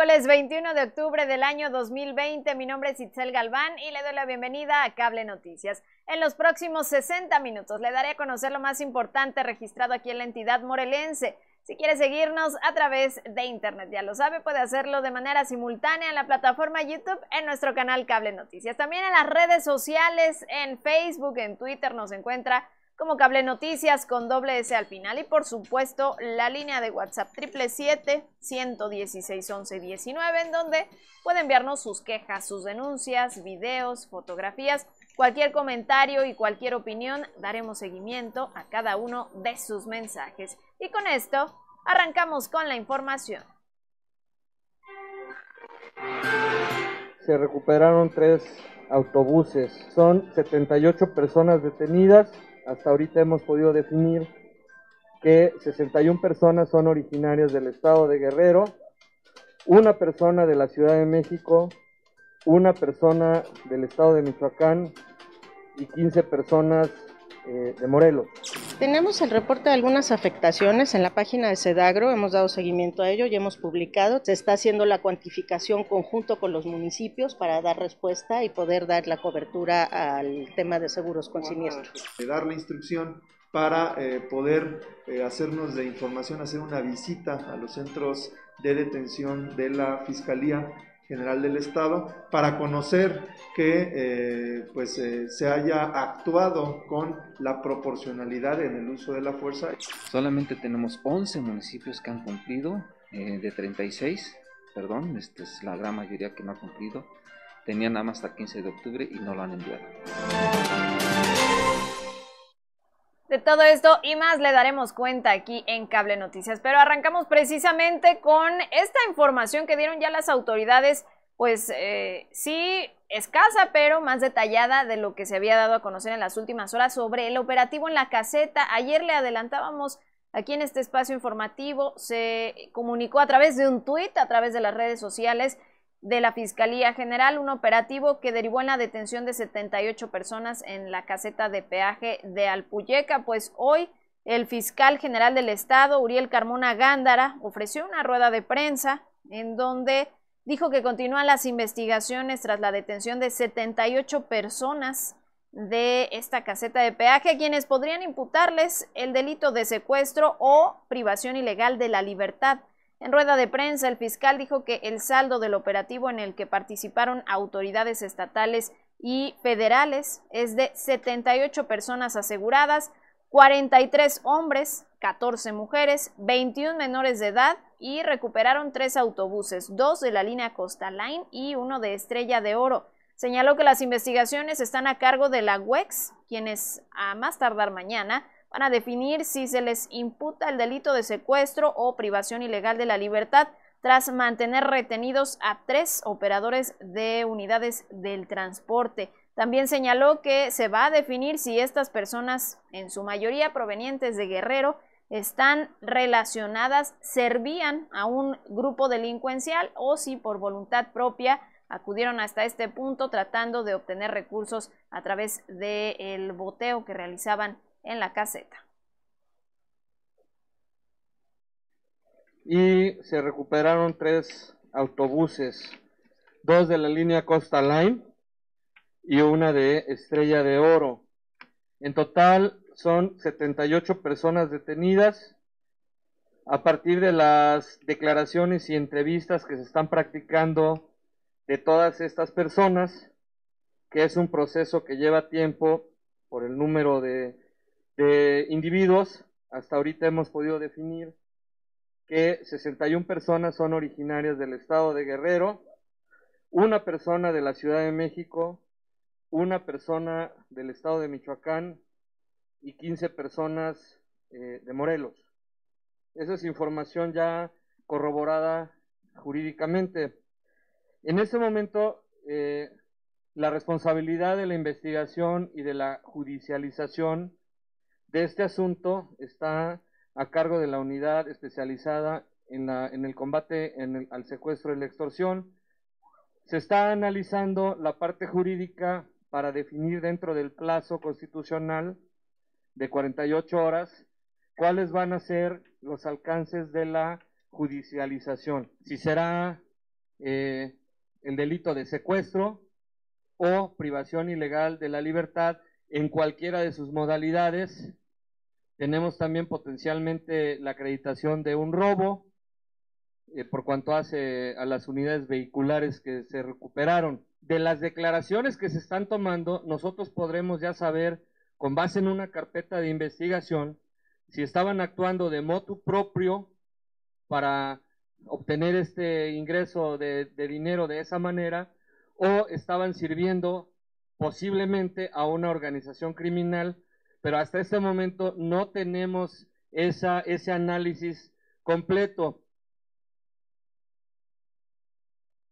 Miércoles 21 de octubre del año 2020, mi nombre es Itzel Galván y le doy la bienvenida a Cable Noticias. En los próximos 60 minutos le daré a conocer lo más importante registrado aquí en la entidad morelense. Si quiere seguirnos a través de internet, ya lo sabe, puede hacerlo de manera simultánea en la plataforma YouTube, en nuestro canal Cable Noticias. También en las redes sociales, en Facebook, en Twitter nos encuentra como Cable Noticias con doble S al final y por supuesto la línea de WhatsApp 777-116-1119 en donde puede enviarnos sus quejas, sus denuncias, videos, fotografías, cualquier comentario y cualquier opinión. Daremos seguimiento a cada uno de sus mensajes. Y con esto arrancamos con la información. Se recuperaron tres autobuses. Son 78 personas detenidas hasta ahorita hemos podido definir que 61 personas son originarias del estado de Guerrero, una persona de la Ciudad de México, una persona del estado de Michoacán y 15 personas eh, de Morelos. Tenemos el reporte de algunas afectaciones en la página de Sedagro, hemos dado seguimiento a ello y hemos publicado. Se está haciendo la cuantificación conjunto con los municipios para dar respuesta y poder dar la cobertura al tema de seguros con siniestro. Dar la instrucción para eh, poder eh, hacernos de información, hacer una visita a los centros de detención de la Fiscalía General del Estado para conocer que eh, pues, eh, se haya actuado con la proporcionalidad en el uso de la fuerza. Solamente tenemos 11 municipios que han cumplido, eh, de 36, perdón, esta es la gran mayoría que no ha cumplido. Tenían nada más hasta 15 de octubre y no lo han enviado. De todo esto y más le daremos cuenta aquí en Cable Noticias. Pero arrancamos precisamente con esta información que dieron ya las autoridades, pues eh, sí escasa, pero más detallada de lo que se había dado a conocer en las últimas horas sobre el operativo en la caseta. Ayer le adelantábamos aquí en este espacio informativo, se comunicó a través de un tuit, a través de las redes sociales, de la Fiscalía General, un operativo que derivó en la detención de 78 personas en la caseta de peaje de Alpuyeca. Pues hoy el fiscal general del Estado, Uriel Carmona Gándara, ofreció una rueda de prensa en donde dijo que continúan las investigaciones tras la detención de 78 personas de esta caseta de peaje, quienes podrían imputarles el delito de secuestro o privación ilegal de la libertad. En rueda de prensa, el fiscal dijo que el saldo del operativo en el que participaron autoridades estatales y federales es de 78 personas aseguradas, 43 hombres, 14 mujeres, 21 menores de edad y recuperaron tres autobuses, dos de la línea Costa Line y uno de Estrella de Oro. Señaló que las investigaciones están a cargo de la UEX, quienes a más tardar mañana van a definir si se les imputa el delito de secuestro o privación ilegal de la libertad tras mantener retenidos a tres operadores de unidades del transporte. También señaló que se va a definir si estas personas, en su mayoría provenientes de Guerrero, están relacionadas, servían a un grupo delincuencial o si por voluntad propia acudieron hasta este punto tratando de obtener recursos a través del boteo que realizaban en la caseta. Y se recuperaron tres autobuses, dos de la línea Costa Line y una de Estrella de Oro. En total son 78 personas detenidas. A partir de las declaraciones y entrevistas que se están practicando de todas estas personas, que es un proceso que lleva tiempo por el número de de individuos, hasta ahorita hemos podido definir que 61 personas son originarias del estado de Guerrero, una persona de la Ciudad de México, una persona del estado de Michoacán y 15 personas eh, de Morelos. Esa es información ya corroborada jurídicamente. En ese momento, eh, la responsabilidad de la investigación y de la judicialización de este asunto está a cargo de la unidad especializada en, el combate al secuestro y la extorsión. Se está analizando la parte jurídica para definir dentro del plazo constitucional de 48 horas cuáles van a ser los alcances de la judicialización. Si será eh, el delito de secuestro o privación ilegal de la libertad en cualquiera de sus modalidades. Tenemos también potencialmente la acreditación de un robo, eh, por cuanto hace a las unidades vehiculares que se recuperaron. De las declaraciones que se están tomando, nosotros podremos ya saber, con base en una carpeta de investigación, si estaban actuando de motu propio para obtener este ingreso de, de dinero de esa manera o estaban sirviendo posiblemente a una organización criminal, pero hasta este momento no tenemos ese análisis completo.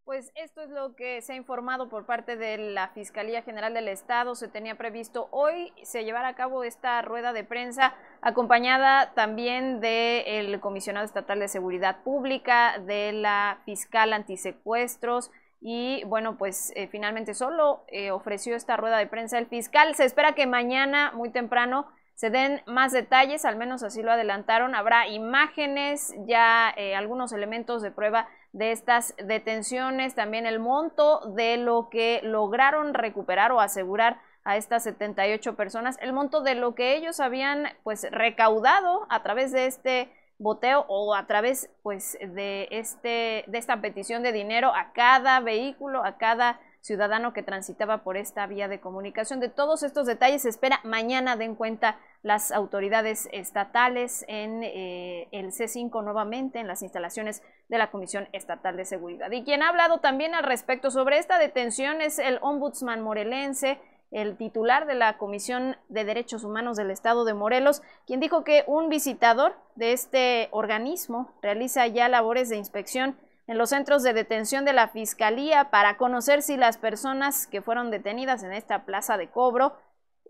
Pues esto es lo que se ha informado por parte de la Fiscalía General del Estado. Se tenía previsto hoy se llevará a cabo esta rueda de prensa acompañada también del comisionado estatal de seguridad pública, de la fiscal antisecuestros y bueno, pues eh, finalmente solo eh, ofreció esta rueda de prensa el fiscal. Se espera que mañana muy temprano se den más detalles, al menos así lo adelantaron. Habrá imágenes, ya eh, algunos elementos de prueba de estas detenciones, también el monto de lo que lograron recuperar o asegurar a estas 78 personas, el monto de lo que ellos habían pues recaudado a través de este boteo o a través pues de este de esta petición de dinero a cada vehículo, a cada ciudadano que transitaba por esta vía de comunicación. De todos estos detalles se espera mañana den cuenta las autoridades estatales en eh, el C5 nuevamente, en las instalaciones de la Comisión Estatal de Seguridad. Y quien ha hablado también al respecto sobre esta detención es el ombudsman morelense, el titular de la Comisión de Derechos Humanos del Estado de Morelos, quien dijo que un visitador de este organismo realiza ya labores de inspección en los centros de detención de la Fiscalía para conocer si las personas que fueron detenidas en esta plaza de cobro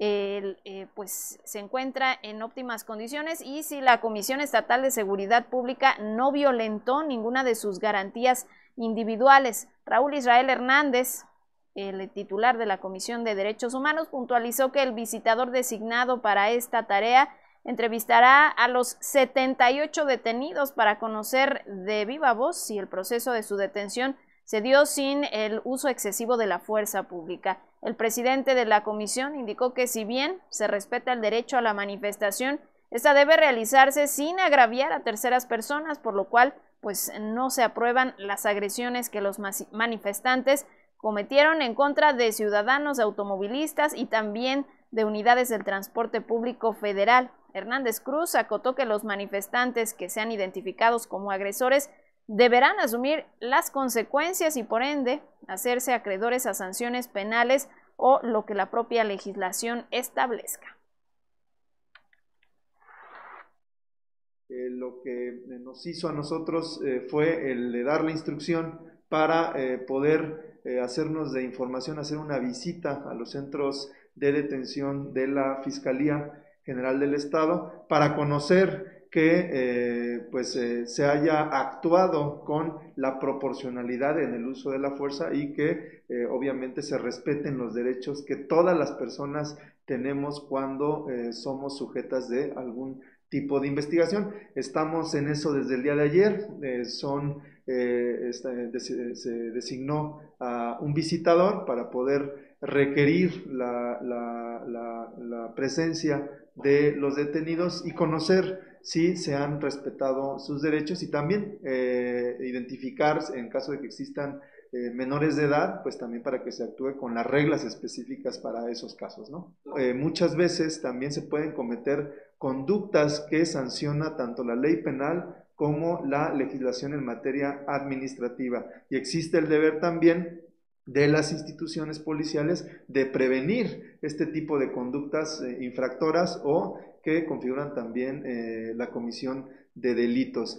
eh, pues se encuentra en óptimas condiciones y si la Comisión Estatal de Seguridad Pública no violentó ninguna de sus garantías individuales. Raúl Israel Hernández, el titular de la Comisión de Derechos Humanos, puntualizó que el visitador designado para esta tarea entrevistará a los 78 detenidos para conocer de viva voz si el proceso de su detención se dio sin el uso excesivo de la fuerza pública. El presidente de la comisión indicó que si bien se respeta el derecho a la manifestación, esta debe realizarse sin agraviar a terceras personas, por lo cual pues no se aprueban las agresiones que los manifestantes cometieron en contra de ciudadanos automovilistas y también de unidades del transporte público federal. Hernández Cruz acotó que los manifestantes que sean identificados como agresores deberán asumir las consecuencias y por ende hacerse acreedores a sanciones penales o lo que la propia legislación establezca. Eh, lo que nos hizo a nosotros eh, fue el de dar la instrucción para eh, poder hacernos de información, hacer una visita a los centros de detención de la Fiscalía General del Estado para conocer que eh, pues, eh, se haya actuado con la proporcionalidad en el uso de la fuerza y que eh, obviamente se respeten los derechos que todas las personas tenemos cuando somos sujetas de algún tipo de investigación. Estamos en eso desde el día de ayer. son, se designó a un visitador para poder requerir la, la, la presencia de los detenidos y conocer si se han respetado sus derechos y también eh, identificar en caso de que existan eh, menores de edad, pues también para que se actúe con las reglas específicas para esos casos. ¿no? Eh, muchas veces también se pueden cometer conductas que sanciona tanto la ley penal como la legislación en materia administrativa. Y existe el deber también de las instituciones policiales de prevenir este tipo de conductas infractoras o que configuran también eh, la comisión de delitos.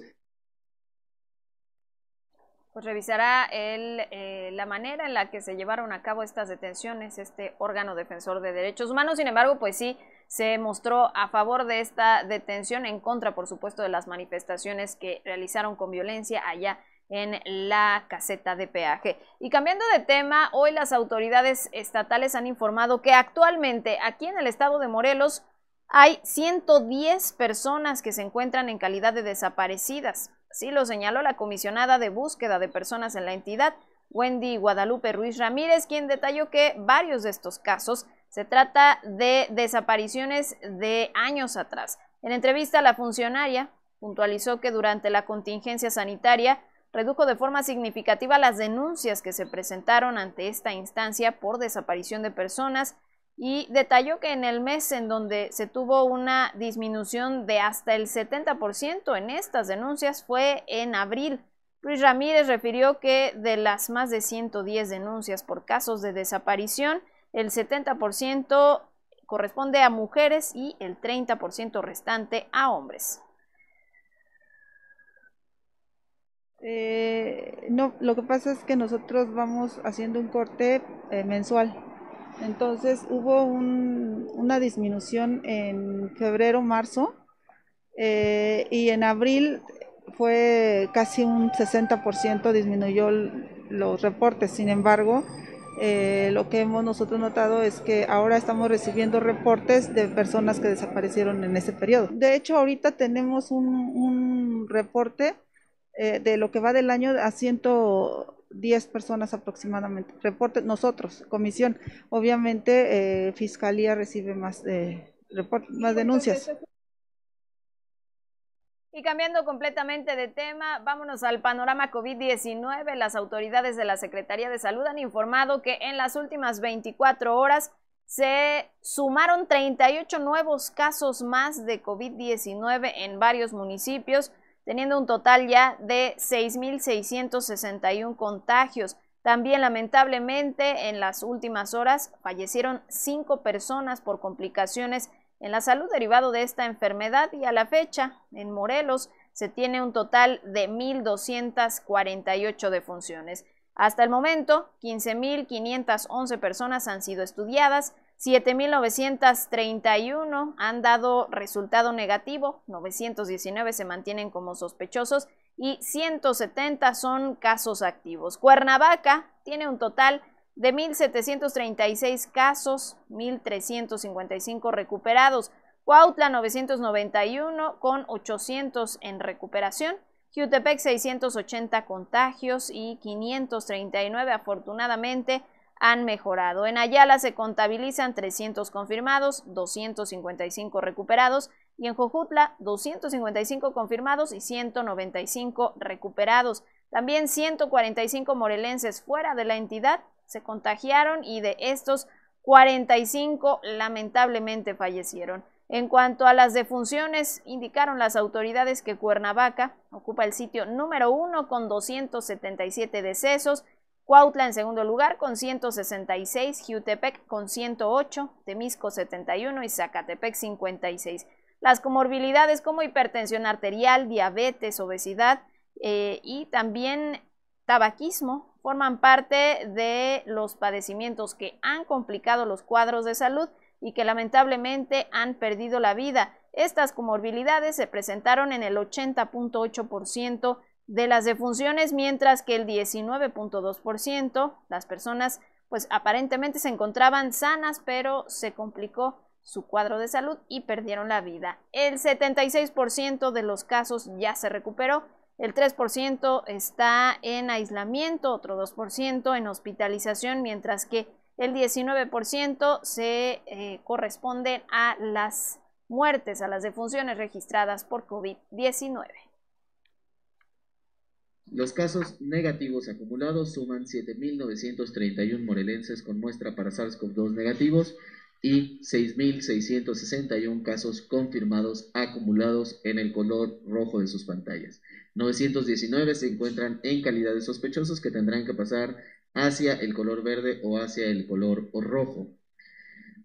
Pues revisará el, eh, la manera en la que se llevaron a cabo estas detenciones, este órgano defensor de derechos humanos. Sin embargo, pues sí, se mostró a favor de esta detención, en contra, por supuesto, de las manifestaciones que realizaron con violencia allá en la caseta de peaje. Y cambiando de tema, hoy las autoridades estatales han informado que actualmente aquí en el estado de Morelos hay 110 personas que se encuentran en calidad de desaparecidas. Así lo señaló la comisionada de búsqueda de personas en la entidad, Wendy Guadalupe Ruiz Ramírez, quien detalló que varios de estos casos se trata de desapariciones de años atrás. En entrevista, la funcionaria puntualizó que durante la contingencia sanitaria redujo de forma significativa las denuncias que se presentaron ante esta instancia por desaparición de personas y detalló que en el mes en donde se tuvo una disminución de hasta el 70% en estas denuncias fue en abril. Luis Ramírez refirió que de las más de 110 denuncias por casos de desaparición, el 70% corresponde a mujeres y el 30% restante a hombres. Eh, no, lo que pasa es que nosotros vamos haciendo un corte eh, mensual. Entonces hubo una disminución en febrero, marzo eh, y en abril fue casi un 60% disminuyó los reportes. Sin embargo, eh, lo que hemos nosotros notado es que ahora estamos recibiendo reportes de personas que desaparecieron en ese periodo. De hecho, ahorita tenemos un, reporte eh, de lo que va del año a 110 personas aproximadamente. Reporte nosotros, comisión. Obviamente, eh, Fiscalía recibe más, más denuncias. Y cambiando completamente de tema, vámonos al panorama COVID-19. Las autoridades de la Secretaría de Salud han informado que en las últimas 24 horas se sumaron 38 nuevos casos más de COVID-19 en varios municipios, teniendo un total ya de 6.661 contagios. También lamentablemente en las últimas horas fallecieron cinco personas por complicaciones en la salud derivado de esta enfermedad y a la fecha en Morelos se tiene un total de 1.248 defunciones. Hasta el momento, 15.511 personas han sido estudiadas, 7.931 han dado resultado negativo, 919 se mantienen como sospechosos y 170 son casos activos. Cuernavaca tiene un total de 1.736 casos, 1.355 recuperados. Cuautla 991 con 800 en recuperación. Jutepec 680 contagios y 539 afortunadamente han mejorado. En Ayala se contabilizan 300 confirmados, 255 recuperados y en Jojutla 255 confirmados y 195 recuperados. También 145 morelenses fuera de la entidad se contagiaron y de estos 45 lamentablemente fallecieron. En cuanto a las defunciones, indicaron las autoridades que Cuernavaca ocupa el sitio número uno con 277 decesos, Cuautla en segundo lugar con 166, Jutepec con 108, Temisco 71 y Zacatepec 56. Las comorbilidades como hipertensión arterial, diabetes, obesidad eh, y también tabaquismo forman parte de los padecimientos que han complicado los cuadros de salud y que lamentablemente han perdido la vida. Estas comorbilidades se presentaron en el 80.8% de las defunciones, mientras que el 19.2% las personas pues aparentemente se encontraban sanas, pero se complicó su cuadro de salud y perdieron la vida. El 76% de los casos ya se recuperó el 3% está en aislamiento, otro 2% en hospitalización, mientras que el 19% se eh, corresponde a las muertes, a las defunciones registradas por COVID-19. Los casos negativos acumulados suman 7.931 morelenses con muestra para SARS-CoV-2 negativos y 6.661 casos confirmados acumulados en el color rojo de sus pantallas. 919 se encuentran en calidad de sospechosos que tendrán que pasar hacia el color verde o hacia el color rojo.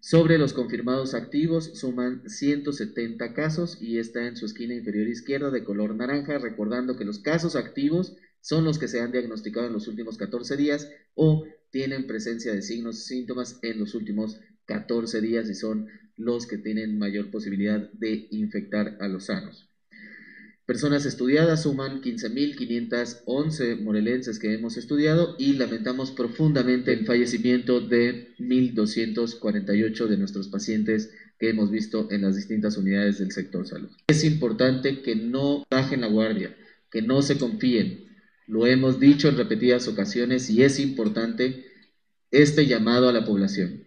Sobre los confirmados activos suman 170 casos y está en su esquina inferior izquierda de color naranja, recordando que los casos activos son los que se han diagnosticado en los últimos 14 días o tienen presencia de signos y síntomas en los últimos 14 días y son los que tienen mayor posibilidad de infectar a los sanos. Personas estudiadas suman 15.511 morelenses que hemos estudiado y lamentamos profundamente el fallecimiento de 1.248 de nuestros pacientes que hemos visto en las distintas unidades del sector salud. Es importante que no bajen la guardia, que no se confíen. Lo hemos dicho en repetidas ocasiones y es importante este llamado a la población.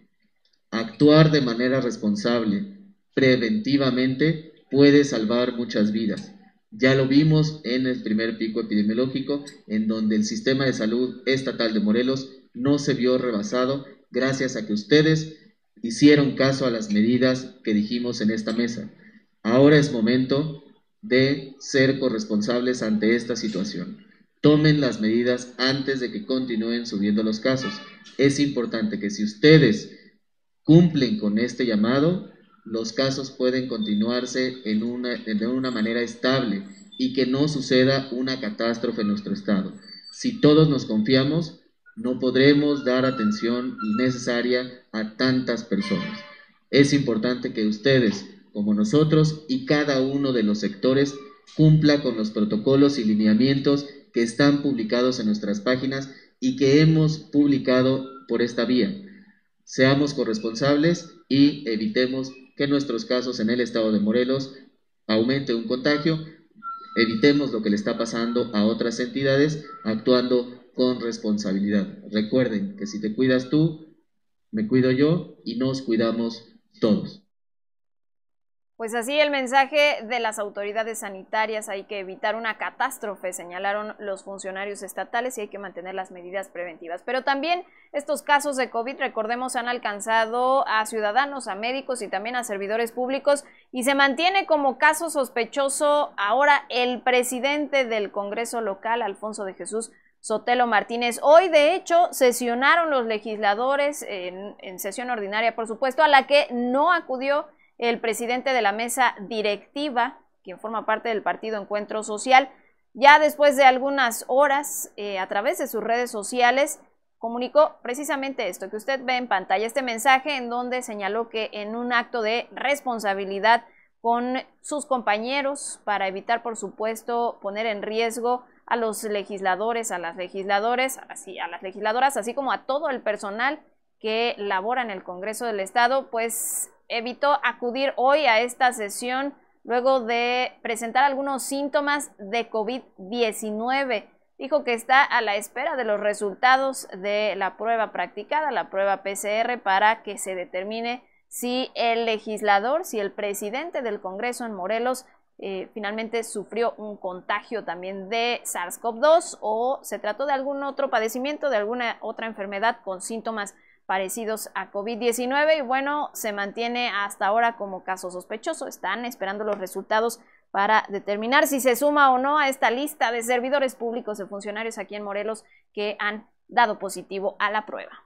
Actuar de manera responsable, preventivamente, puede salvar muchas vidas. Ya lo vimos en el primer pico epidemiológico, en donde el sistema de salud estatal de Morelos no se vio rebasado gracias a que ustedes hicieron caso a las medidas que dijimos en esta mesa. Ahora es momento de ser corresponsables ante esta situación. Tomen las medidas antes de que continúen subiendo los casos. Es importante que si ustedes cumplen con este llamado, los casos pueden continuarse de una manera estable y que no suceda una catástrofe en nuestro estado. Si todos nos confiamos, no podremos dar atención necesaria a tantas personas. Es importante que ustedes, como nosotros y cada uno de los sectores, cumpla con los protocolos y lineamientos que están publicados en nuestras páginas y que hemos publicado por esta vía. Seamos corresponsables y evitemos que nuestros casos en el estado de Morelos aumente un contagio, evitemos lo que le está pasando a otras entidades actuando con responsabilidad. Recuerden que si te cuidas tú, me cuido yo y nos cuidamos todos. Pues así el mensaje de las autoridades sanitarias, hay que evitar una catástrofe, señalaron los funcionarios estatales y hay que mantener las medidas preventivas. Pero también estos casos de COVID, recordemos, han alcanzado a ciudadanos, a médicos y también a servidores públicos y se mantiene como caso sospechoso ahora el presidente del Congreso local, Alfonso de Jesús Sotelo Martínez. Hoy, de hecho, sesionaron los legisladores en, en sesión ordinaria, por supuesto, a la que no acudió el presidente de la mesa directiva, quien forma parte del partido Encuentro Social, ya después de algunas horas, eh, a través de sus redes sociales, comunicó precisamente esto que usted ve en pantalla, este mensaje en donde señaló que en un acto de responsabilidad con sus compañeros para evitar, por supuesto, poner en riesgo a los legisladores, a las legisladores, así, a las legisladoras, así como a todo el personal que labora en el Congreso del Estado, pues evitó acudir hoy a esta sesión luego de presentar algunos síntomas de COVID-19. Dijo que está a la espera de los resultados de la prueba practicada, la prueba PCR, para que se determine si el legislador, si el presidente del Congreso en Morelos eh, finalmente sufrió un contagio también de SARS-CoV-2 o se trató de algún otro padecimiento, de alguna otra enfermedad con síntomas parecidos a COVID-19 y bueno, se mantiene hasta ahora como caso sospechoso. Están esperando los resultados para determinar si se suma o no a esta lista de servidores públicos de funcionarios aquí en Morelos que han dado positivo a la prueba.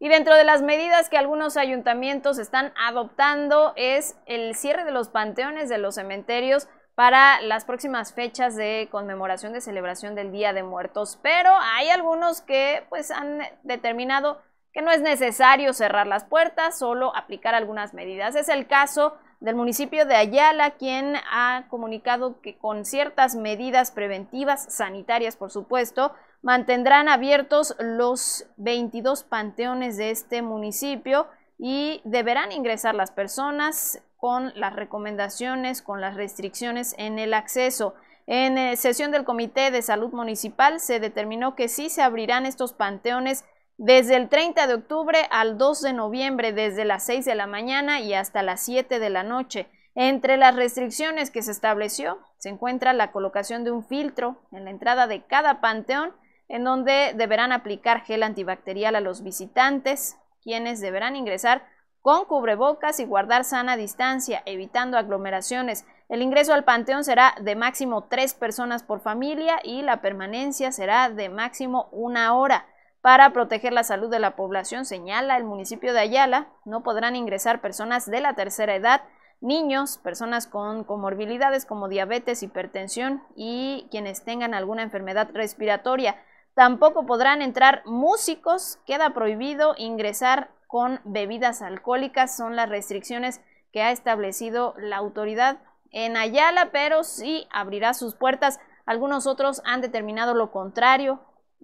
Y dentro de las medidas que algunos ayuntamientos están adoptando es el cierre de los panteones de los cementerios para las próximas fechas de conmemoración de celebración del Día de Muertos, pero hay algunos que pues han determinado que no es necesario cerrar las puertas, solo aplicar algunas medidas. Es el caso del municipio de Ayala, quien ha comunicado que con ciertas medidas preventivas, sanitarias por supuesto, mantendrán abiertos los 22 panteones de este municipio y deberán ingresar las personas con las recomendaciones, con las restricciones en el acceso. En eh, sesión del Comité de Salud Municipal se determinó que sí se abrirán estos panteones desde el 30 de octubre al 2 de noviembre, desde las 6 de la mañana y hasta las 7 de la noche. Entre las restricciones que se estableció se encuentra la colocación de un filtro en la entrada de cada panteón, en donde deberán aplicar gel antibacterial a los visitantes, quienes deberán ingresar con cubrebocas y guardar sana distancia, evitando aglomeraciones. El ingreso al panteón será de máximo tres personas por familia y la permanencia será de máximo una hora. Para proteger la salud de la población, señala el municipio de Ayala, no podrán ingresar personas de la tercera edad, niños, personas con comorbilidades como diabetes, hipertensión y quienes tengan alguna enfermedad respiratoria. Tampoco podrán entrar músicos, queda prohibido ingresar con bebidas alcohólicas. Son las restricciones que ha establecido la autoridad en Ayala, pero sí abrirá sus puertas. Algunos otros han determinado lo contrario.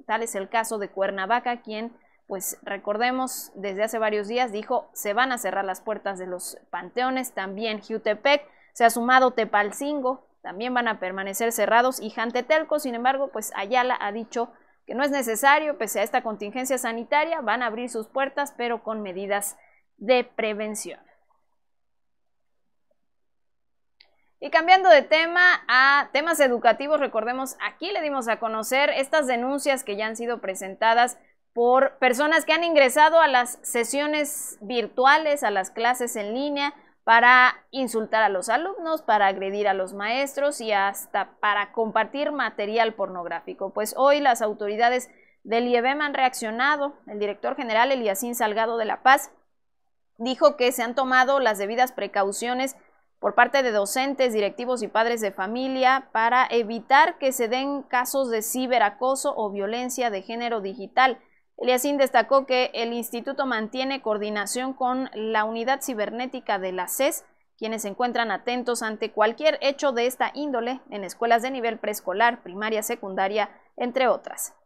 Tal es el caso de Cuernavaca, quien, pues recordemos, desde hace varios días dijo se van a cerrar las puertas de los panteones. También Jutepec, se ha sumado Tepalcingo, también van a permanecer cerrados y Jantetelco, sin embargo, pues Ayala ha dicho que no es necesario, pese a esta contingencia sanitaria, van a abrir sus puertas, pero con medidas de prevención. Y cambiando de tema a temas educativos, recordemos, aquí le dimos a conocer estas denuncias que ya han sido presentadas por personas que han ingresado a las sesiones virtuales, a las clases en línea, para insultar a los alumnos, para agredir a los maestros y hasta para compartir material pornográfico. Pues hoy las autoridades del IEBEM han reaccionado. El director general Eliasín Salgado de La Paz dijo que se han tomado las debidas precauciones por parte de docentes, directivos y padres de familia para evitar que se den casos de ciberacoso o violencia de género digital. Eliasín destacó que el instituto mantiene coordinación con la unidad cibernética de la CES, quienes se encuentran atentos ante cualquier hecho de esta índole en escuelas de nivel preescolar, primaria, secundaria, entre otras.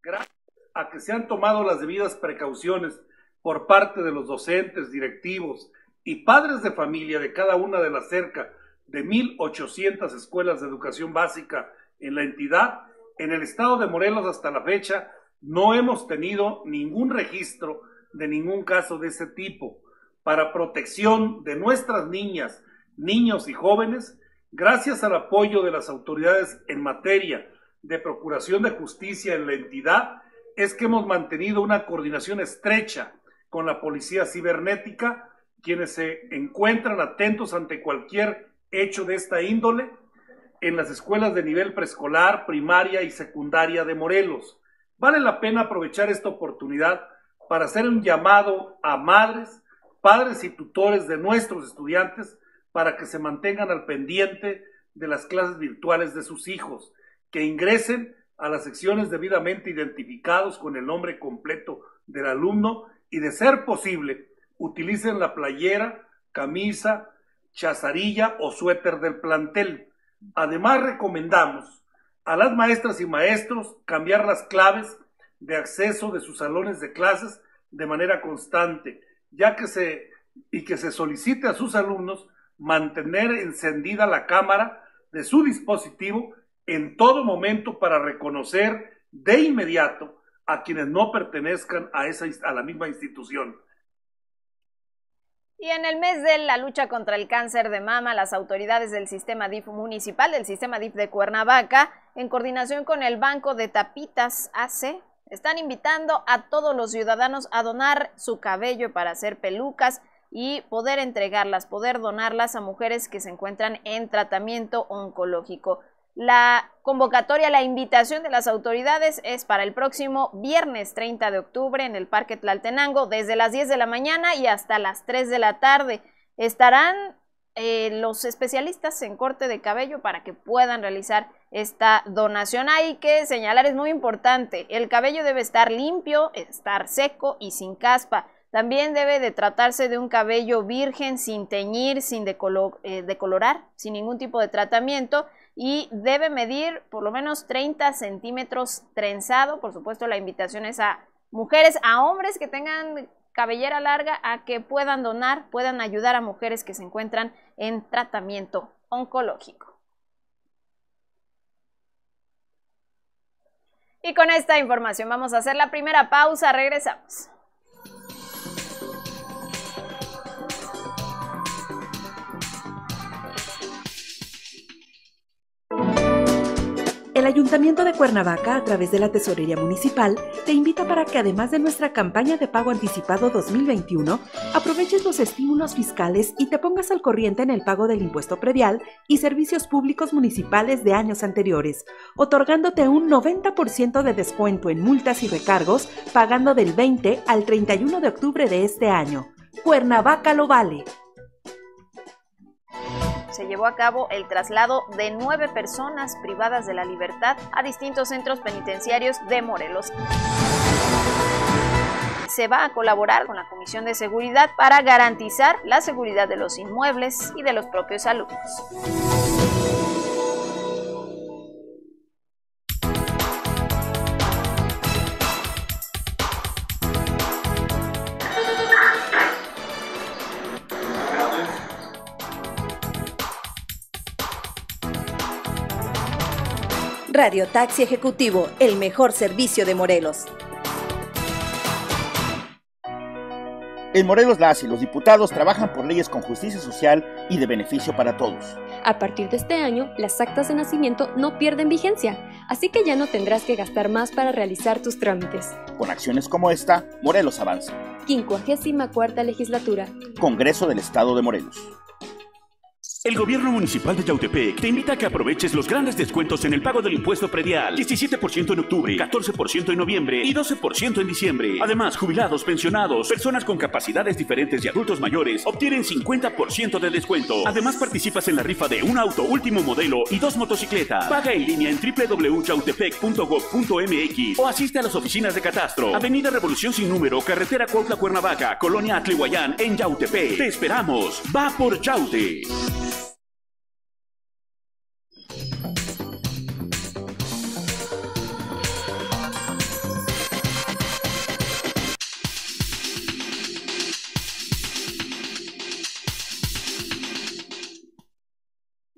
Gracias a que se han tomado las debidas precauciones por parte de los docentes, directivos, y padres de familia de cada una de las cerca de 1.800 escuelas de educación básica en la entidad, en el estado de Morelos hasta la fecha no hemos tenido ningún registro de ningún caso de ese tipo. Para protección de nuestras niñas, niños y jóvenes, gracias al apoyo de las autoridades en materia de procuración de justicia en la entidad, es que hemos mantenido una coordinación estrecha con la Policía Cibernética quienes se encuentran atentos ante cualquier hecho de esta índole en las escuelas de nivel preescolar, primaria y secundaria de Morelos. Vale la pena aprovechar esta oportunidad para hacer un llamado a madres, padres y tutores de nuestros estudiantes para que se mantengan al pendiente de las clases virtuales de sus hijos, que ingresen a las secciones debidamente identificados con el nombre completo del alumno y, de ser posible, utilicen la playera, camisa, chazarilla o suéter del plantel. Además, recomendamos a las maestras y maestros cambiar las claves de acceso de sus salones de clases de manera constante, ya que se y que se solicite a sus alumnos mantener encendida la cámara de su dispositivo en todo momento para reconocer de inmediato a quienes no pertenezcan a esa a la misma institución. Y en el mes de la lucha contra el cáncer de mama, las autoridades del sistema DIF municipal, del sistema DIF de Cuernavaca, en coordinación con el Banco de Tapitas AC, están invitando a todos los ciudadanos a donar su cabello para hacer pelucas y poder entregarlas, poder donarlas a mujeres que se encuentran en tratamiento oncológico. La convocatoria, la invitación de las autoridades es para el próximo viernes 30 de octubre en el Parque Tlaltenango, desde las 10 de la mañana y hasta las 3 de la tarde. Estarán eh, los especialistas en corte de cabello para que puedan realizar esta donación. Hay que señalar, es muy importante, el cabello debe estar limpio, estar seco y sin caspa. También debe de tratarse de un cabello virgen, sin teñir, sin eh, decolorar, sin ningún tipo de tratamiento y debe medir por lo menos 30 centímetros trenzado. Por supuesto, la invitación es a mujeres, a hombres que tengan cabellera larga, a que puedan donar, puedan ayudar a mujeres que se encuentran en tratamiento oncológico. Y con esta información vamos a hacer la primera pausa, regresamos. El Ayuntamiento de Cuernavaca, a través de la Tesorería Municipal, te invita para que además de nuestra campaña de pago anticipado 2021, aproveches los estímulos fiscales y te pongas al corriente en el pago del impuesto predial y servicios públicos municipales de años anteriores, otorgándote un 90% de descuento en multas y recargos, pagando del 20 al 31 de octubre de este año. Cuernavaca lo vale se llevó a cabo el traslado de nueve personas privadas de la libertad a distintos centros penitenciarios de Morelos. se va a colaborar con la Comisión de Seguridad para garantizar la seguridad de los inmuebles y de los propios alumnos. Radio Taxi Ejecutivo, el mejor servicio de Morelos. En Morelos las y los diputados trabajan por leyes con justicia social y de beneficio para todos. A partir de este año, las actas de nacimiento no pierden vigencia, así que ya no tendrás que gastar más para realizar tus trámites. Con acciones como esta, Morelos avanza. 54 legislatura. Congreso del Estado de Morelos. El gobierno municipal de Yautepec te invita a que aproveches los grandes descuentos en el pago del impuesto predial. 17% en octubre, 14% en noviembre y 12% en diciembre. Además, jubilados, pensionados, personas con capacidades diferentes y adultos mayores obtienen 50% de descuento. Además, participas en la rifa de un auto último modelo y dos motocicletas. Paga en línea en www.yautepec.gov.mx o asiste a las oficinas de catastro. Avenida Revolución sin número, carretera Cuautla Cuernavaca, Colonia Atlihuayán, en Yautepec. Te esperamos. Va por Yaute.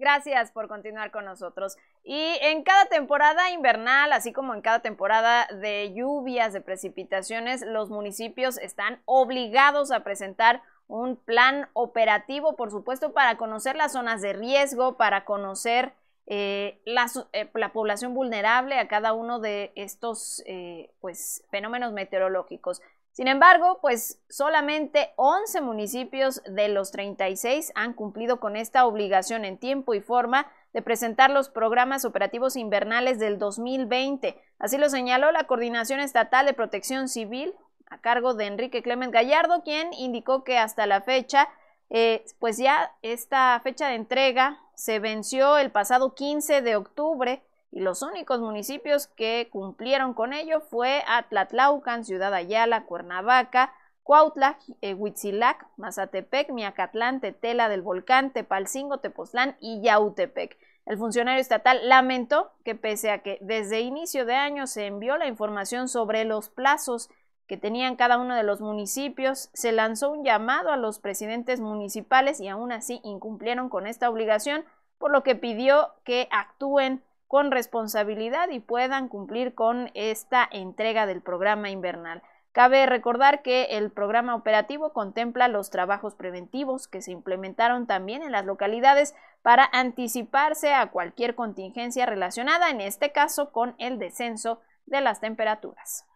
Gracias por continuar con nosotros. Y en cada temporada invernal, así como en cada temporada de lluvias, de precipitaciones, los municipios están obligados a presentar un plan operativo, por supuesto, para conocer las zonas de riesgo, para conocer eh, eh, la, población vulnerable a cada uno de estos eh, pues, fenómenos meteorológicos. Sin embargo, pues solamente 11 municipios de los 36 han cumplido con esta obligación en tiempo y forma de presentar los programas operativos invernales del 2020. Así lo señaló la Coordinación Estatal de Protección Civil a cargo de Enrique Clement Gallardo, quien indicó que hasta la fecha, eh, pues ya esta fecha de entrega se venció el pasado 15 de octubre y los únicos municipios que cumplieron con ello fue Atlatlaucan, Ciudad Ayala, Cuernavaca, Cuautla, eh, Huitzilac, Mazatepec, Miacatlán, Tetela del Volcán, Tepalcingo, Tepoztlán y Yautepec. El funcionario estatal lamentó que pese a que desde inicio de año se envió la información sobre los plazos que tenían cada uno de los municipios, se lanzó un llamado a los presidentes municipales y aún así incumplieron con esta obligación, por lo que pidió que actúen con responsabilidad y puedan cumplir con esta entrega del programa invernal. Cabe recordar que el programa operativo contempla los trabajos preventivos que se implementaron también en las localidades para anticiparse a cualquier contingencia relacionada, en este caso, con el descenso de las temperaturas.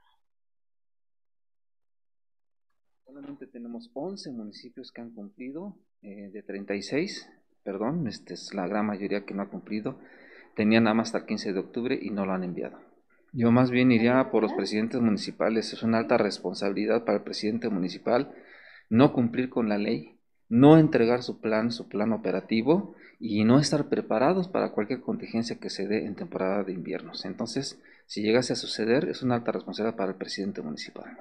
Solamente tenemos 11 municipios que han cumplido, eh, de 36, perdón, esta es la gran mayoría que no ha cumplido tenían nada más hasta el 15 de octubre y no lo han enviado. Yo más bien iría por los presidentes municipales. Es una alta responsabilidad para el presidente municipal no cumplir con la ley, no entregar su plan, su plan operativo y no estar preparados para cualquier contingencia que se dé en temporada de inviernos. Entonces, si llegase a suceder, es una alta responsabilidad para el presidente municipal.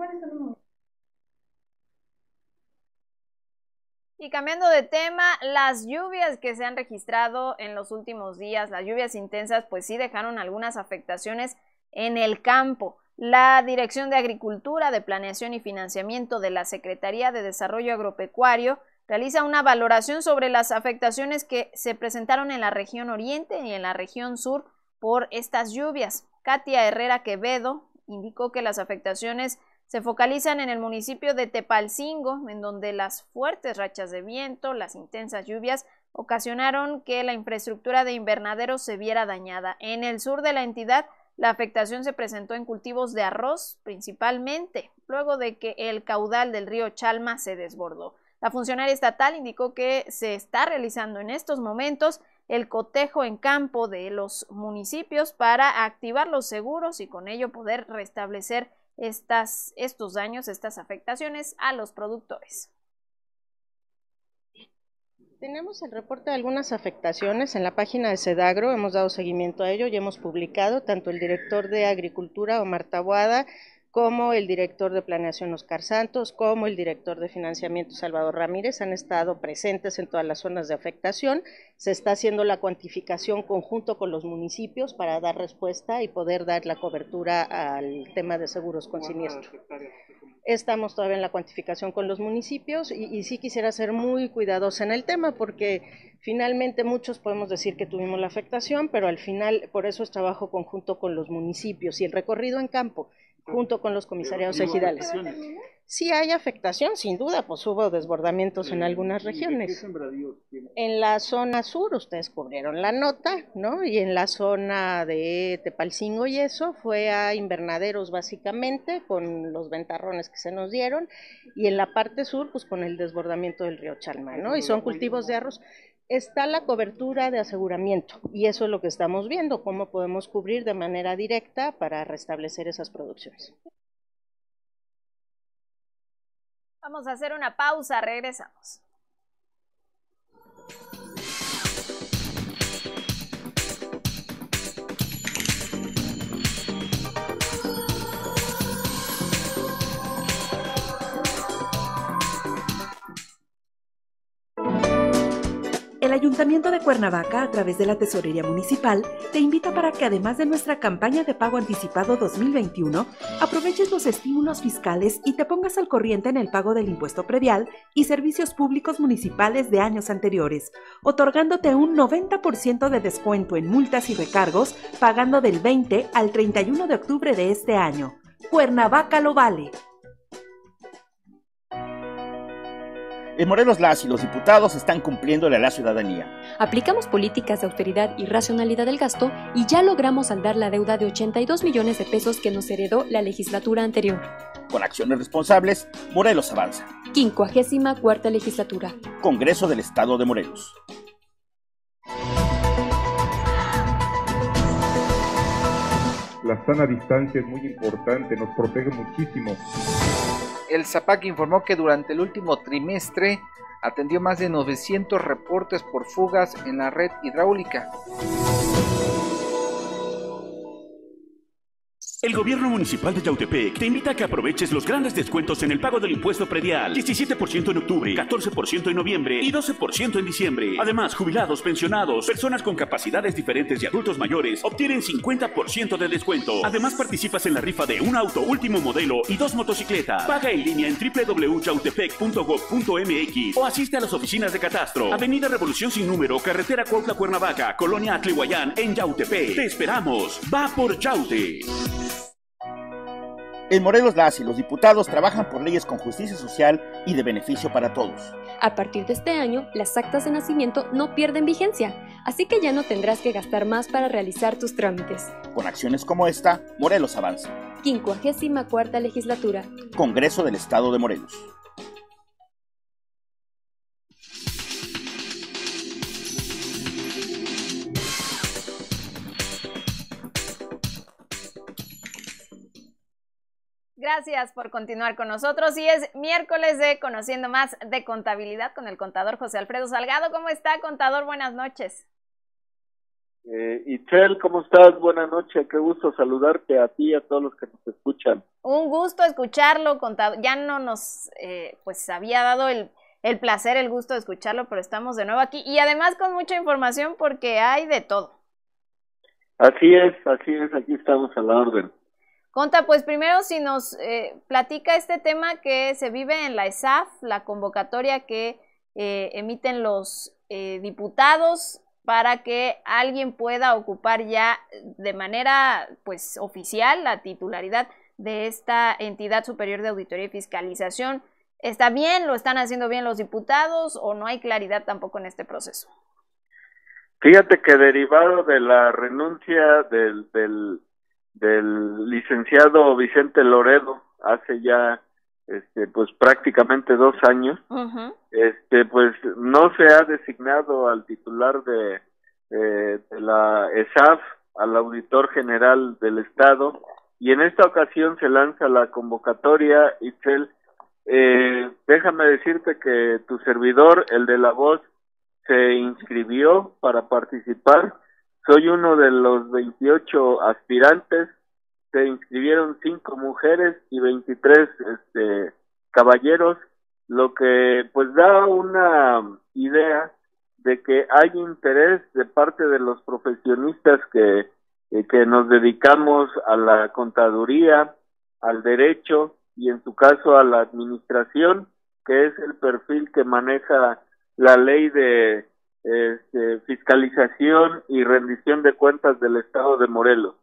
Y cambiando de tema, las lluvias que se han registrado en los últimos días, las lluvias intensas, pues sí dejaron algunas afectaciones en el campo. La Dirección de Agricultura, de Planeación y Financiamiento de la Secretaría de Desarrollo Agropecuario realiza una valoración sobre las afectaciones que se presentaron en la región oriente y en la región sur por estas lluvias. Katia Herrera Quevedo indicó que las afectaciones se focalizan en el municipio de Tepalcingo, en donde las fuertes rachas de viento, las intensas lluvias, ocasionaron que la infraestructura de invernaderos se viera dañada. En el sur de la entidad, la afectación se presentó en cultivos de arroz principalmente, luego de que el caudal del río Chalma se desbordó. La funcionaria estatal indicó que se está realizando en estos momentos el cotejo en campo de los municipios para activar los seguros y con ello poder restablecer estas, estos daños, estas afectaciones a los productores. Tenemos el reporte de algunas afectaciones en la página de Sedagro, hemos dado seguimiento a ello y hemos publicado tanto el director de Agricultura, Omar Tabuada, como el director de planeación Oscar Santos, como el director de financiamiento Salvador Ramírez, han estado presentes en todas las zonas de afectación. Se está haciendo la cuantificación conjunto con los municipios para dar respuesta y poder dar la cobertura al tema de seguros con siniestro. Estamos todavía en la cuantificación con los municipios y, y, sí quisiera ser muy cuidadosa en el tema porque finalmente muchos podemos decir que tuvimos la afectación, pero al final por eso es trabajo conjunto con los municipios y el recorrido en campo junto con los comisariados ejidales. Sí hay afectación, sin duda, pues hubo desbordamientos en algunas regiones. En la zona sur ustedes cubrieron la nota, ¿no? Y en la zona de Tepalcingo y eso fue a invernaderos básicamente, con los ventarrones que se nos dieron, y en la parte sur, pues con el desbordamiento del río Chalma, ¿no? Y son cultivos de arroz está la cobertura de aseguramiento y eso es lo que estamos viendo, cómo podemos cubrir de manera directa para restablecer esas producciones. Vamos a hacer una pausa, regresamos. El Ayuntamiento de Cuernavaca, a través de la Tesorería Municipal, te invita para que además de nuestra campaña de pago anticipado 2021, aproveches los estímulos fiscales y te pongas al corriente en el pago del impuesto predial y servicios públicos municipales de años anteriores, otorgándote un 90% de descuento en multas y recargos, pagando del 20 al 31 de octubre de este año. Cuernavaca lo vale. En Morelos las y los diputados están cumpliéndole a la ciudadanía. Aplicamos políticas de austeridad y racionalidad del gasto y ya logramos saldar la deuda de 82 millones de pesos que nos heredó la legislatura anterior. Con acciones responsables, Morelos avanza. 54 legislatura. Congreso del Estado de Morelos. La sana distancia es muy importante, nos protege muchísimo el ZAPAC informó que durante el último trimestre atendió más de 900 reportes por fugas en la red hidráulica. El gobierno municipal de Yautepec te invita a que aproveches los grandes descuentos en el pago del impuesto predial. 17% en octubre, 14% en noviembre y 12% en diciembre. Además, jubilados, pensionados, personas con capacidades diferentes y adultos mayores obtienen 50% de descuento. Además, participas en la rifa de un auto último modelo y dos motocicletas. Paga en línea en www.yautepec.gov.mx o asiste a las oficinas de catastro. Avenida Revolución sin número, carretera Cuautla Cuernavaca, Colonia Atlihuayán, en Yautepec. Te esperamos. Va por Yaute. En Morelos las y los diputados trabajan por leyes con justicia social y de beneficio para todos. A partir de este año, las actas de nacimiento no pierden vigencia, así que ya no tendrás que gastar más para realizar tus trámites. Con acciones como esta, Morelos avanza. 54 legislatura. Congreso del Estado de Morelos. Gracias por continuar con nosotros y es miércoles de Conociendo Más de Contabilidad con el contador José Alfredo Salgado. ¿Cómo está, contador? Buenas noches. Eh, Itzel, ¿cómo estás? Buenas noches, qué gusto saludarte a ti y a todos los que nos escuchan. Un gusto escucharlo, contador. Ya no nos, eh, pues había dado el, el placer, el gusto de escucharlo, pero estamos de nuevo aquí y además con mucha información porque hay de todo. Así es, así es, aquí estamos a la orden. Conta, pues primero si nos eh, platica este tema que se vive en la ESAF, la convocatoria que eh, emiten los eh, diputados para que alguien pueda ocupar ya de manera pues oficial la titularidad de esta entidad superior de auditoría y fiscalización. ¿Está bien? ¿Lo están haciendo bien los diputados o no hay claridad tampoco en este proceso? Fíjate que derivado de la renuncia del, del del licenciado Vicente Loredo hace ya este pues prácticamente dos años este pues no se ha designado al titular de, de la ESAF al auditor general del estado y en esta ocasión se lanza la convocatoria Itzel. Eh, déjame decirte que tu servidor el de la voz se inscribió para participar soy uno de los 28 aspirantes. Se inscribieron cinco mujeres y 23 este, caballeros, lo que pues da una idea de que hay interés de parte de los profesionistas que, eh, que nos dedicamos a la contaduría, al derecho y en su caso a la administración, que es el perfil que maneja la ley de este, fiscalización y rendición de cuentas del Estado de Morelos.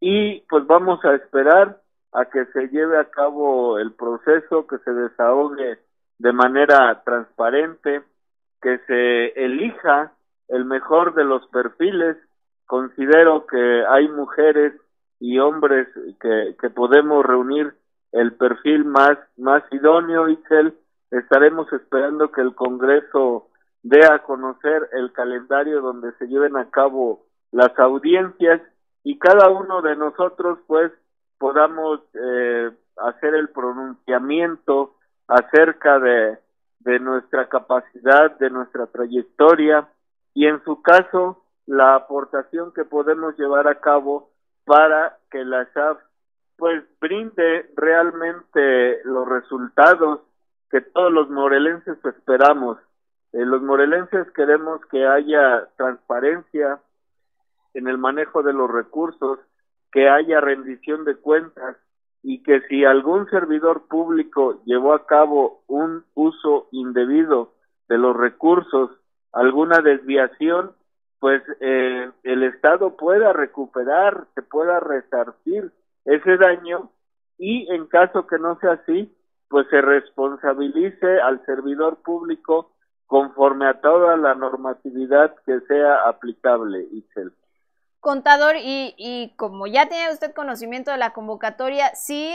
Y pues vamos a esperar a que se lleve a cabo el proceso, que se desahogue de manera transparente, que se elija el mejor de los perfiles. Considero que hay mujeres y hombres que, que podemos reunir el perfil más, más idóneo, Itzel. Estaremos esperando que el Congreso dé a conocer el calendario donde se lleven a cabo las audiencias y cada uno de nosotros pues podamos eh, hacer el pronunciamiento acerca de, de nuestra capacidad, de nuestra trayectoria y en su caso la aportación que podemos llevar a cabo para que la SAF pues brinde realmente los resultados que todos los morelenses esperamos. Eh, los morelenses queremos que haya transparencia en el manejo de los recursos, que haya rendición de cuentas y que si algún servidor público llevó a cabo un uso indebido de los recursos, alguna desviación, pues eh, el Estado pueda recuperar, se pueda resarcir ese daño y en caso que no sea así, pues se responsabilice al servidor público conforme a toda la normatividad que sea aplicable, Itzel. Contador, y, y como ya tiene usted conocimiento de la convocatoria, sí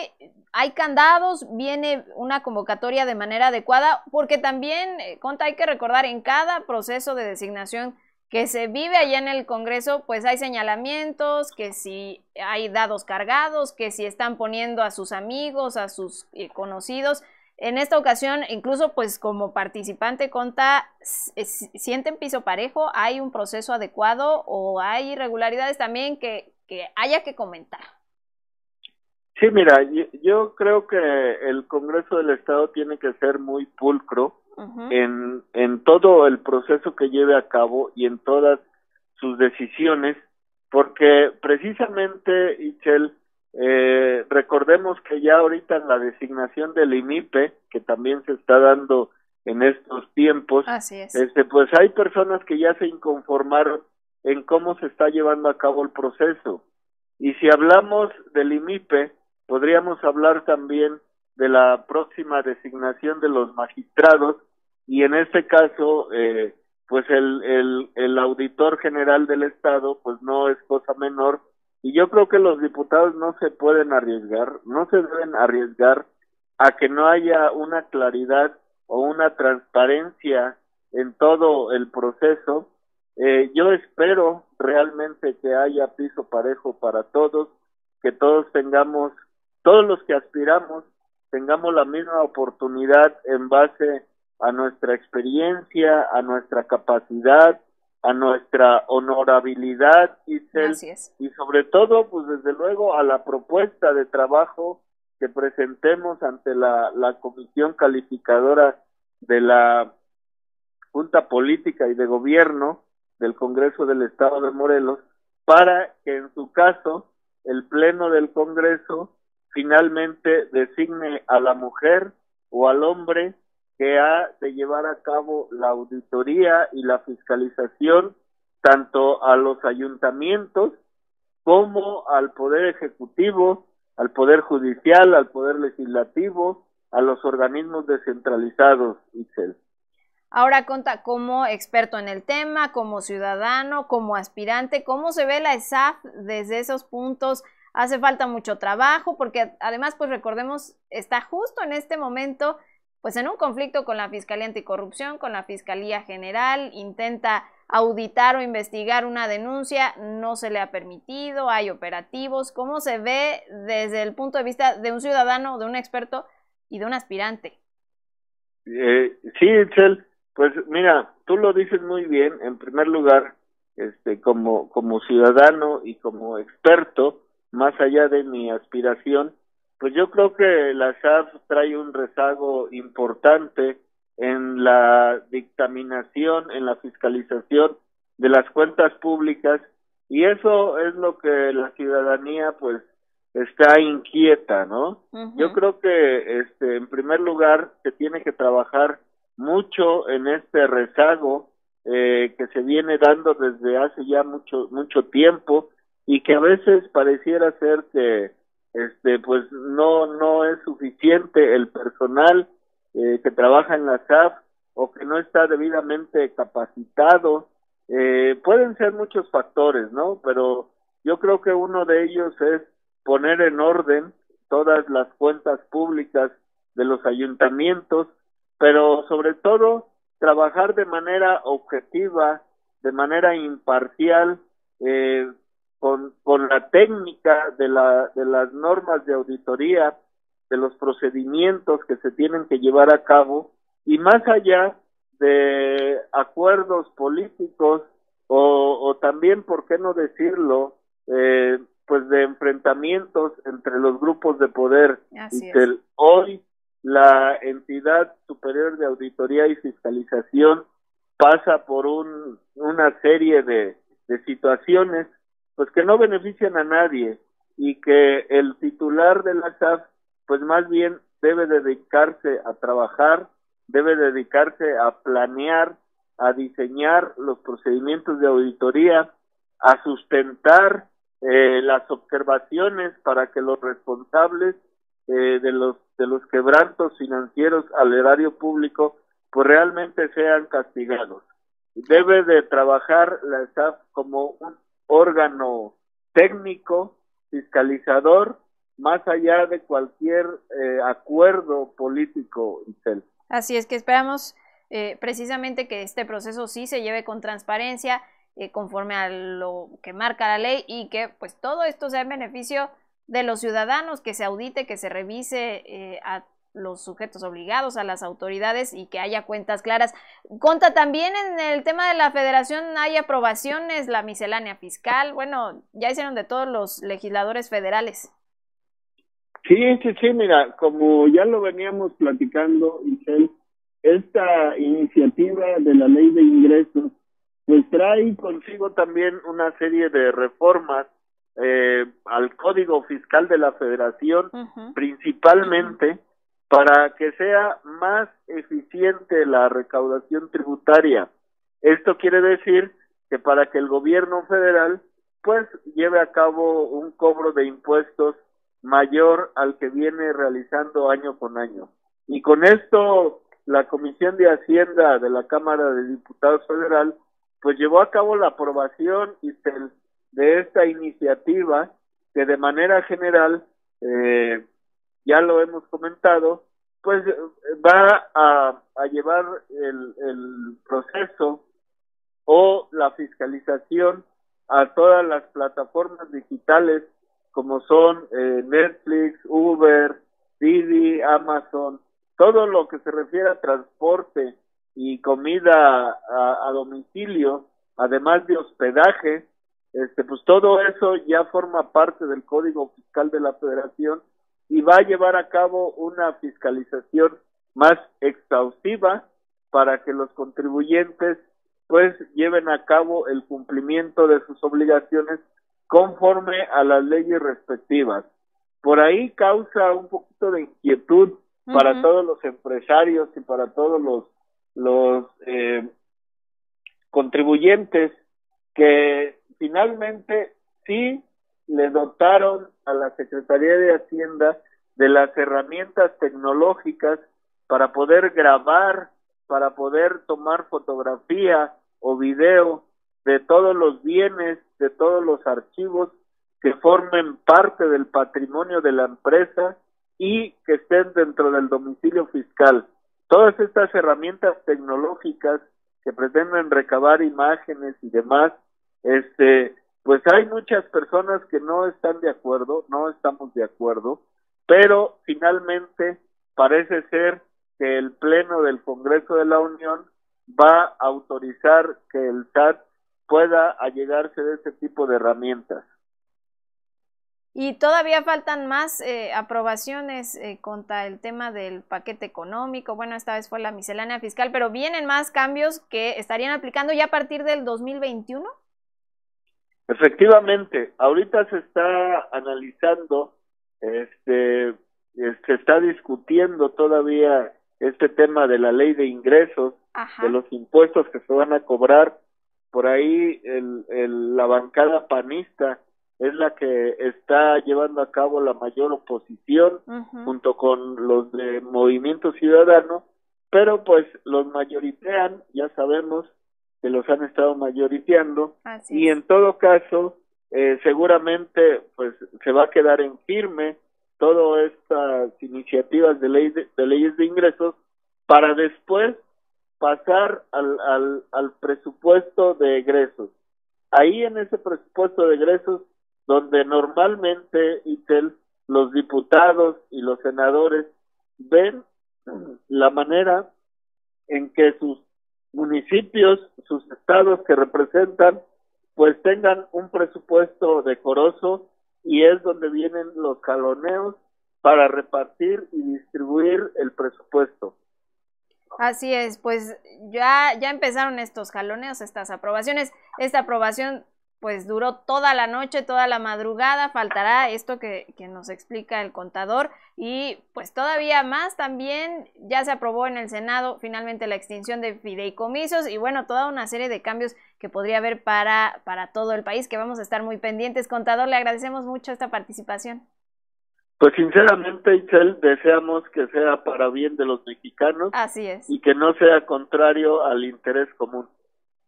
hay candados, viene una convocatoria de manera adecuada, porque también, eh, Conta, hay que recordar, en cada proceso de designación que se vive allá en el Congreso, pues hay señalamientos, que si hay dados cargados, que si están poniendo a sus amigos, a sus eh, conocidos. En esta ocasión, incluso pues como participante conta, ¿sienten piso parejo? ¿Hay un proceso adecuado o hay irregularidades también que, que haya que comentar? Sí, mira, yo, creo que el Congreso del Estado tiene que ser muy pulcro en, en todo el proceso que lleve a cabo y en todas sus decisiones, porque precisamente, Ichel, eh, recordemos que ya ahorita la designación del IMIPE, que también se está dando en estos tiempos, este, pues hay personas que ya se inconformaron en cómo se está llevando a cabo el proceso. Y si hablamos del IMIPE, podríamos hablar también de la próxima designación de los magistrados y en este caso, eh, pues el, el, el auditor general del Estado, pues no es cosa menor y yo creo que los diputados no se pueden arriesgar, no se deben arriesgar a que no haya una claridad o una transparencia en todo el proceso. Eh, yo espero realmente que haya piso parejo para todos, que todos tengamos, todos los que aspiramos, tengamos la misma oportunidad en base a nuestra experiencia, a nuestra capacidad, a nuestra honorabilidad y y sobre todo pues desde luego a la propuesta de trabajo que presentemos ante la, la comisión calificadora de la Junta Política y de Gobierno del Congreso del Estado de Morelos para que en su caso el Pleno del Congreso finalmente designe a la mujer o al hombre que ha de llevar a cabo la auditoría y la fiscalización tanto a los ayuntamientos como al Poder Ejecutivo, al Poder Judicial, al Poder Legislativo, a los organismos descentralizados, Itzel. Ahora, Conta, como experto en el tema, como ciudadano, como aspirante, ¿cómo se ve la ESAF desde esos puntos? Hace falta mucho trabajo porque además, pues recordemos, está justo en este momento pues en un conflicto con la Fiscalía Anticorrupción, con la Fiscalía General, intenta auditar o investigar una denuncia, no se le ha permitido, hay operativos. ¿Cómo se ve desde el punto de vista de un ciudadano, de un experto y de un aspirante? Eh, sí, Itzel, pues mira, tú lo dices muy bien. En primer lugar, este, como, como ciudadano y como experto, más allá de mi aspiración, pues yo creo que la SAF trae un rezago importante en la dictaminación, en la fiscalización de las cuentas públicas y eso es lo que la ciudadanía pues está inquieta, ¿no? Yo creo que este en primer lugar se tiene que trabajar mucho en este rezago eh, que se viene dando desde hace ya mucho mucho tiempo y que a veces pareciera ser que este pues no no es suficiente el personal eh, que trabaja en la SAF o que no está debidamente capacitado eh, pueden ser muchos factores no pero yo creo que uno de ellos es poner en orden todas las cuentas públicas de los ayuntamientos pero sobre todo trabajar de manera objetiva de manera imparcial eh, técnica de, la, de las normas de auditoría, de los procedimientos que se tienen que llevar a cabo y más allá de acuerdos políticos o, o también, ¿por qué no decirlo?, eh, pues de enfrentamientos entre los grupos de poder. Así es. Hoy la entidad superior de auditoría y fiscalización pasa por un, una serie de, de situaciones pues que no benefician a nadie y que el titular de la SAF pues más bien debe dedicarse a trabajar, debe dedicarse a planear, a diseñar los procedimientos de auditoría, a sustentar eh, las observaciones para que los responsables eh, de los de los quebrantos financieros al erario público pues realmente sean castigados. Debe de trabajar la SAF como un órgano técnico, fiscalizador, más allá de cualquier eh, acuerdo político. Así es que esperamos eh, precisamente que este proceso sí se lleve con transparencia, eh, conforme a lo que marca la ley y que pues todo esto sea en beneficio de los ciudadanos, que se audite, que se revise a los sujetos obligados, a las autoridades y que haya cuentas claras. Conta también en el tema de la federación hay aprobaciones, la miscelánea fiscal, bueno, ya hicieron de todos los legisladores federales. Sí, sí, sí, mira, como ya lo veníamos platicando, Michelle, esta iniciativa de la ley de ingresos, pues trae consigo también una serie de reformas eh, al Código Fiscal de la Federación, principalmente para que sea más eficiente la recaudación tributaria. Esto quiere decir que para que el gobierno federal pues lleve a cabo un cobro de impuestos mayor al que viene realizando año con año. Y con esto la Comisión de Hacienda de la Cámara de Diputados Federal pues llevó a cabo la aprobación de esta iniciativa que de manera general eh, ya lo hemos comentado, pues va a, llevar el, el proceso o la fiscalización a todas las plataformas digitales como son eh, Netflix, Uber, Didi, Amazon, todo lo que se refiere a transporte y comida a, a, domicilio, además de hospedaje, este, pues todo eso ya forma parte del Código Fiscal de la Federación y va a llevar a cabo una fiscalización más exhaustiva para que los contribuyentes pues lleven a cabo el cumplimiento de sus obligaciones conforme a las leyes respectivas. Por ahí causa un poquito de inquietud para todos los empresarios y para todos los los eh, contribuyentes que finalmente sí le dotaron a la Secretaría de Hacienda de las herramientas tecnológicas para poder grabar, para poder tomar fotografía o video de todos los bienes, de todos los archivos que formen parte del patrimonio de la empresa y que estén dentro del domicilio fiscal. Todas estas herramientas tecnológicas que pretenden recabar imágenes y demás, este, pues hay muchas personas que no están de acuerdo, no estamos de acuerdo, pero finalmente parece ser que el Pleno del Congreso de la Unión va a autorizar que el SAT pueda allegarse de ese tipo de herramientas. Y todavía faltan más eh, aprobaciones eh, contra el tema del paquete económico. Bueno, esta vez fue la miscelánea fiscal, pero vienen más cambios que estarían aplicando ya a partir del 2021. Efectivamente, ahorita se está analizando, este, se está discutiendo todavía este tema de la ley de ingresos, de los impuestos que se van a cobrar. Por ahí el, la bancada panista es la que está llevando a cabo la mayor oposición junto con los de Movimiento Ciudadano, pero pues los mayoritean, ya sabemos que los han estado mayoriteando y en todo caso eh, seguramente pues se va a quedar en firme todas estas iniciativas de, ley de, de leyes de ingresos para después pasar al, al, al presupuesto de egresos. Ahí en ese presupuesto de egresos donde normalmente Itel, los diputados y los senadores ven la manera en que sus municipios, sus estados que representan, pues tengan un presupuesto decoroso y es donde vienen los caloneos para repartir y distribuir el presupuesto. Así es, pues ya, ya empezaron estos jaloneos, estas aprobaciones. Esta aprobación pues duró toda la noche, toda la madrugada, faltará esto que, que, nos explica el contador y pues todavía más también ya se aprobó en el Senado finalmente la extinción de fideicomisos y bueno, toda una serie de cambios que podría haber para, para todo el país que vamos a estar muy pendientes. Contador, le agradecemos mucho esta participación. Pues sinceramente, Itzel, deseamos que sea para bien de los mexicanos. Así es. Y que no sea contrario al interés común.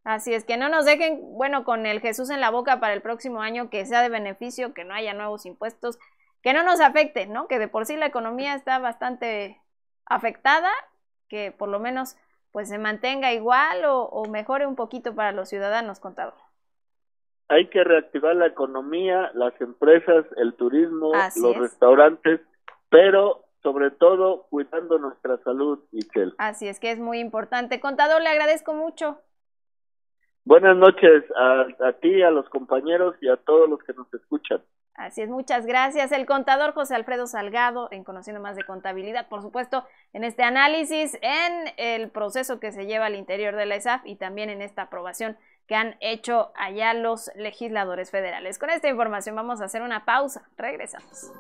Así es, que no nos dejen, bueno, con el Jesús en la boca para el próximo año, que sea de beneficio, que no haya nuevos impuestos, que no nos afecte, ¿no? Que de por sí la economía está bastante afectada, que por lo menos pues se mantenga igual o, mejore un poquito para los ciudadanos, contador. Hay que reactivar la economía, las empresas, el turismo, los restaurantes, pero sobre todo cuidando nuestra salud, Michelle. Así es que es muy importante. Contador, le agradezco mucho. Buenas noches a, ti, a los compañeros y a todos los que nos escuchan. Así es, muchas gracias. El contador José Alfredo Salgado, en Conociendo Más de Contabilidad, por supuesto, en este análisis, en el proceso que se lleva al interior de la ESAF y también en esta aprobación que han hecho allá los legisladores federales. Con esta información vamos a hacer una pausa. Regresamos.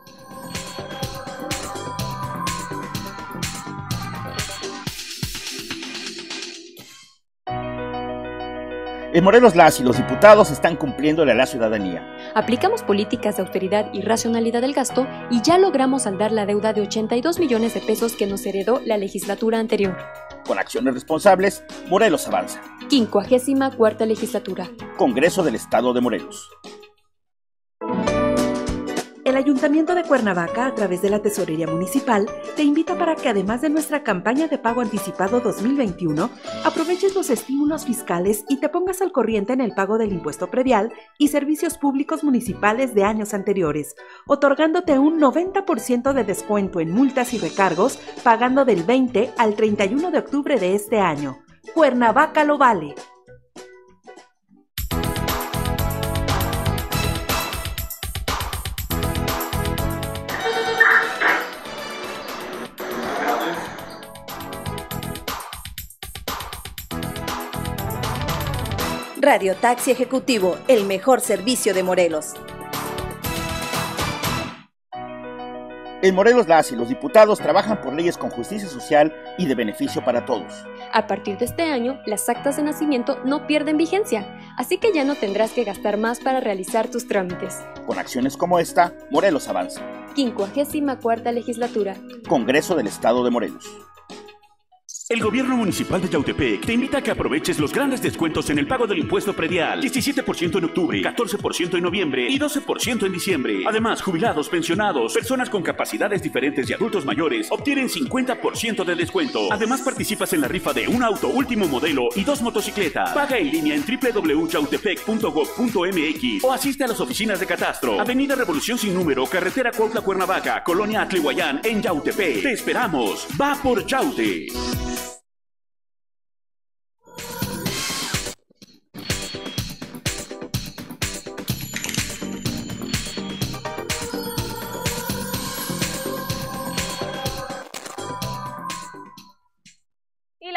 En Morelos las y los diputados están cumpliéndole a la ciudadanía. Aplicamos políticas de austeridad y racionalidad del gasto y ya logramos saldar la deuda de 82 millones de pesos que nos heredó la legislatura anterior. Con acciones responsables, Morelos avanza. 54 cuarta legislatura. Congreso del Estado de Morelos. El Ayuntamiento de Cuernavaca, a través de la Tesorería Municipal, te invita para que además de nuestra campaña de pago anticipado 2021, aproveches los estímulos fiscales y te pongas al corriente en el pago del impuesto predial y servicios públicos municipales de años anteriores, otorgándote un 90% de descuento en multas y recargos, pagando del 20 al 31 de octubre de este año. Cuernavaca lo vale. Radio Taxi Ejecutivo, el mejor servicio de Morelos. En Morelos las y los diputados trabajan por leyes con justicia social y de beneficio para todos. A partir de este año, las actas de nacimiento no pierden vigencia, así que ya no tendrás que gastar más para realizar tus trámites. Con acciones como esta, Morelos avanza. 54 legislatura. Congreso del Estado de Morelos. El gobierno municipal de Yautepec te invita a que aproveches los grandes descuentos en el pago del impuesto predial. 17% en octubre, 14% en noviembre y 12% en diciembre. Además, jubilados, pensionados, personas con capacidades diferentes y adultos mayores obtienen 50% de descuento. Además, participas en la rifa de un auto último modelo y dos motocicletas. Paga en línea en www.yautepec.gov.mx o asiste a las oficinas de catastro. Avenida Revolución sin número, carretera Cuautla Cuernavaca, Colonia Atlihuayán, en Yautepec. Te esperamos. Va por Yaute.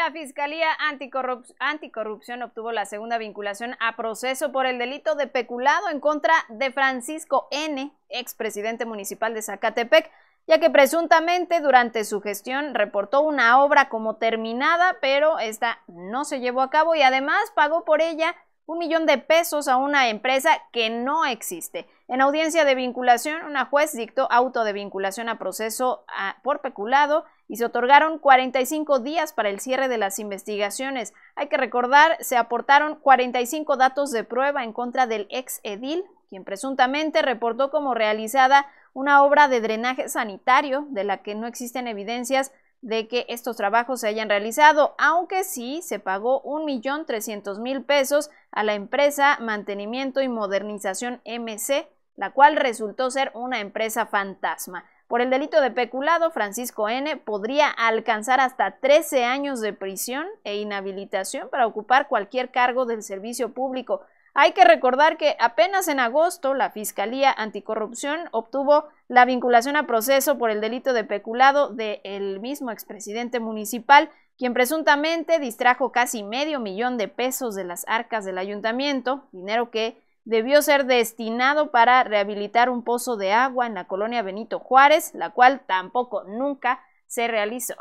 La Fiscalía Anticorrupción obtuvo la segunda vinculación a proceso por el delito de peculado en contra de Francisco N., expresidente municipal de Zacatepec, ya que presuntamente durante su gestión reportó una obra como terminada, pero esta no se llevó a cabo y además pagó por ella un millón de pesos a una empresa que no existe. En audiencia de vinculación, una juez dictó auto de vinculación a proceso por peculado y se otorgaron 45 días para el cierre de las investigaciones. Hay que recordar, se aportaron 45 datos de prueba en contra del ex edil, quien presuntamente reportó como realizada una obra de drenaje sanitario de la que no existen evidencias de que estos trabajos se hayan realizado, aunque sí se pagó un millón trescientos mil pesos a la empresa Mantenimiento y Modernización MC, la cual resultó ser una empresa fantasma. Por el delito de peculado, Francisco N. podría alcanzar hasta 13 años de prisión e inhabilitación para ocupar cualquier cargo del servicio público, hay que recordar que apenas en agosto la Fiscalía Anticorrupción obtuvo la vinculación a proceso por el delito de peculado del mismo expresidente municipal, quien presuntamente distrajo casi medio millón de pesos de las arcas del ayuntamiento, dinero que debió ser destinado para rehabilitar un pozo de agua en la colonia Benito Juárez, la cual tampoco nunca se realizó.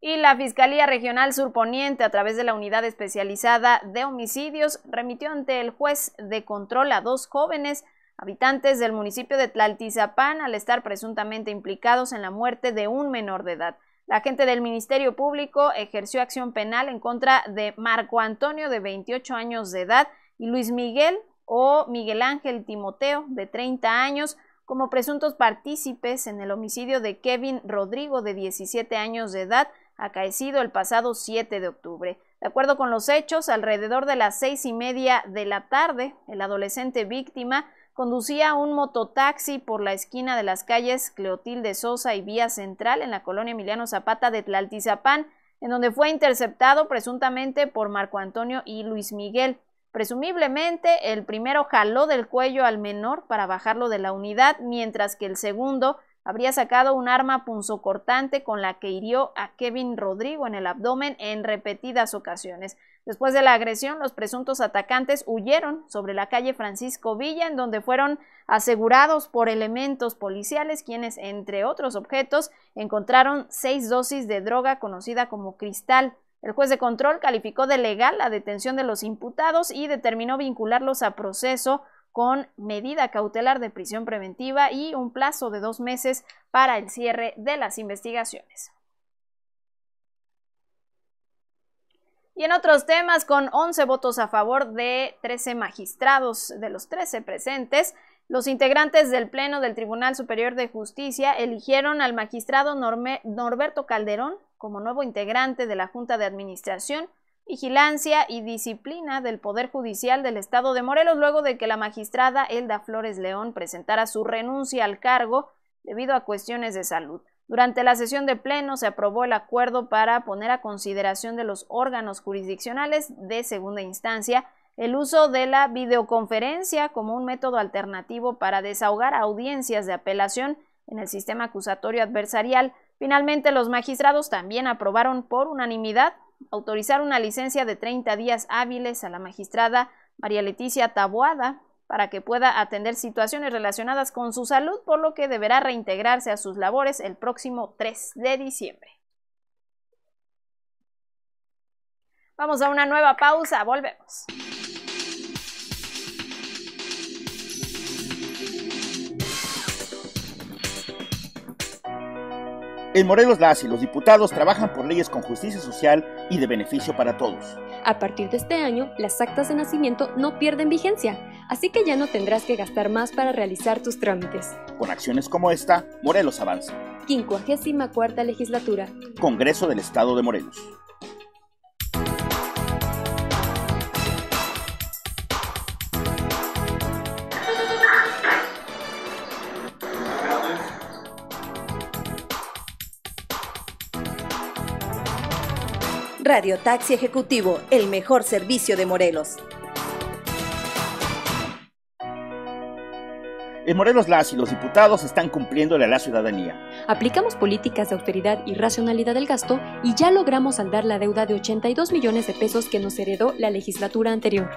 Y la Fiscalía Regional Surponiente, a través de la Unidad Especializada de Homicidios, remitió ante el juez de control a dos jóvenes habitantes del municipio de Tlaltizapán al estar presuntamente implicados en la muerte de un menor de edad. La agente del Ministerio Público ejerció acción penal en contra de Marco Antonio, de 28 años de edad, y Luis Miguel o Miguel Ángel Timoteo, de 30 años, como presuntos partícipes en el homicidio de Kevin Rodrigo, de 17 años de edad, acaecido el pasado 7 de octubre. De acuerdo con los hechos, alrededor de las seis y media de la tarde, el adolescente víctima conducía un mototaxi por la esquina de las calles Cleotilde Sosa y Vía Central en la colonia Emiliano Zapata de Tlaltizapán, en donde fue interceptado presuntamente por Marco Antonio y Luis Miguel. Presumiblemente, el primero jaló del cuello al menor para bajarlo de la unidad, mientras que el segundo habría sacado un arma punzocortante con la que hirió a Kevin Rodrigo en el abdomen en repetidas ocasiones. Después de la agresión, los presuntos atacantes huyeron sobre la calle Francisco Villa, en donde fueron asegurados por elementos policiales, quienes, entre otros objetos, encontraron seis dosis de droga conocida como cristal. El juez de control calificó de legal la detención de los imputados y determinó vincularlos a proceso con medida cautelar de prisión preventiva y un plazo de dos meses para el cierre de las investigaciones. Y en otros temas, con 11 votos a favor de 13 magistrados de los 13 presentes, los integrantes del Pleno del Tribunal Superior de Justicia eligieron al magistrado Norberto Calderón como nuevo integrante de la Junta de Administración vigilancia y disciplina del Poder Judicial del Estado de Morelos luego de que la magistrada Elda Flores León presentara su renuncia al cargo debido a cuestiones de salud. Durante la sesión de pleno se aprobó el acuerdo para poner a consideración de los órganos jurisdiccionales de segunda instancia el uso de la videoconferencia como un método alternativo para desahogar audiencias de apelación en el sistema acusatorio adversarial. Finalmente, los magistrados también aprobaron por unanimidad autorizar una licencia de 30 días hábiles a la magistrada María Leticia Taboada para que pueda atender situaciones relacionadas con su salud, por lo que deberá reintegrarse a sus labores el próximo 3 de diciembre. Vamos a una nueva pausa, volvemos. En Morelos las y los diputados trabajan por leyes con justicia social y de beneficio para todos. A partir de este año, las actas de nacimiento no pierden vigencia, así que ya no tendrás que gastar más para realizar tus trámites. Con acciones como esta, Morelos avanza. 54 legislatura. Congreso del Estado de Morelos. Radio Taxi Ejecutivo, el mejor servicio de Morelos. En Morelos las y los diputados están cumpliéndole a la ciudadanía. Aplicamos políticas de austeridad y racionalidad del gasto y ya logramos saldar la deuda de 82 millones de pesos que nos heredó la legislatura anterior.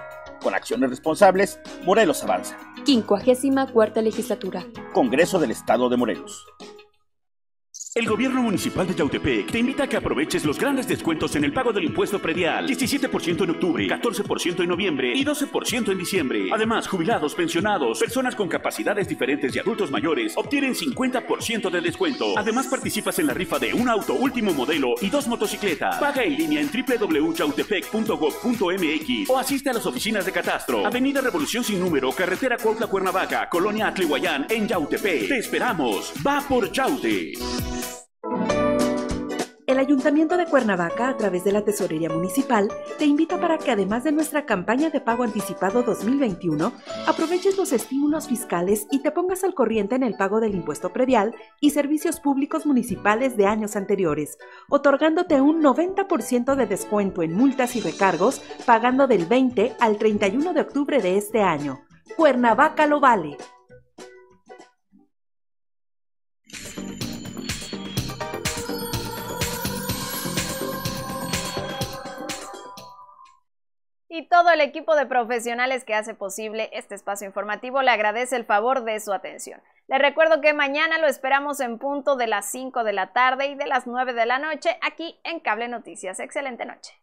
Con acciones responsables, Morelos avanza. 54 legislatura. Congreso del Estado de Morelos. El gobierno municipal de Yautepec te invita a que aproveches los grandes descuentos en el pago del impuesto predial. 17% en octubre, 14% en noviembre y 12% en diciembre. Además, jubilados, pensionados, personas con capacidades diferentes y adultos mayores obtienen 50% de descuento. Además, participas en la rifa de un auto último modelo y dos motocicletas. Paga en línea en www.yautepec.gov.mx o asiste a las oficinas de catastro. Avenida Revolución sin número, carretera Cuautla Cuernavaca, Colonia Atlihuayán, en Yautepec. Te esperamos. Va por Yaute. El Ayuntamiento de Cuernavaca, a través de la Tesorería Municipal, te invita para que además de nuestra campaña de pago anticipado 2021, aproveches los estímulos fiscales y te pongas al corriente en el pago del impuesto predial y servicios públicos municipales de años anteriores, otorgándote un 90% de descuento en multas y recargos, pagando del 20 al 31 de octubre de este año. Cuernavaca lo vale. Y todo el equipo de profesionales que hace posible este espacio informativo le agradece el favor de su atención. Le recuerdo que mañana lo esperamos en punto de las 5 de la tarde y de las 9 de la noche aquí en Cable Noticias. Excelente noche.